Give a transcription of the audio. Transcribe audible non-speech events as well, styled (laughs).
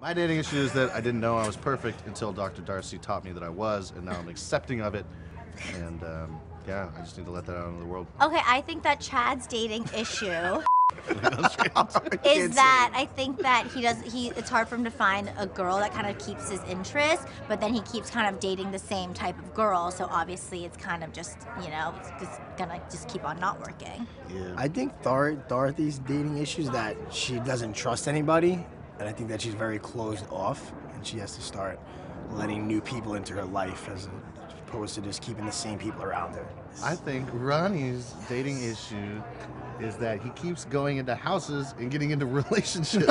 My dating issue is that I didn't know I was perfect until Dr. Darcy taught me that I was, and now I'm accepting of it. And um, yeah, I just need to let that out into the world. Okay, I think that Chad's dating issue (laughs) is that I think that he does he it's hard for him to find a girl that kind of keeps his interest, but then he keeps kind of dating the same type of girl, so obviously it's kind of just, you know, it's just gonna just keep on not working. Yeah. I think Dor- Dorothy's dating issues that she doesn't trust anybody, and I think that she's very closed off, and she has to start letting new people into her life as opposed to just keeping the same people around her. I think Ronnie's dating issue is that he keeps going into houses and getting into (laughs) relationships. (laughs)